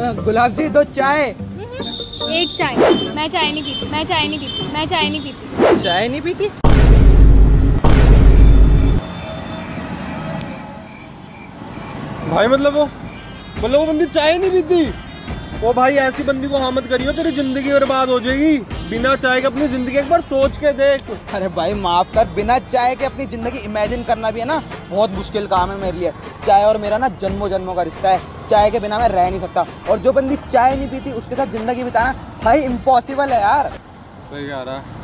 गुलाब जी दो चाय। एक चाय। मैं चाय नहीं पीती मैं चाय नहीं पीती मैं चाय नहीं पीती। चाय नहीं पीती? भाई मतलब वो मतलब वो बंदी चाय नहीं पीती। वो भाई ऐसी बंदी को हाँ मत करियो तेरी ज़िंदगी बर्बाद हो जाएगी। बिना चाय के अपनी ज़िंदगी एक बार सोच के देख। अरे भाई माफ़ कर। बिना चाय के अपनी ज़िंदगी इमेजिन करना भी है ना बहुत मुश्किल काम है मेरे लिए। चाय और मेरा ना जन्मों जन्मों का रिश्ता है। चाय के बिना मैं रह नहीं सकता। और जो बंदी चाय नहीं पीती, उसके साथ ज़िंदगी बिताना भाई इम्पॉसिबल है यार। सही रहा है।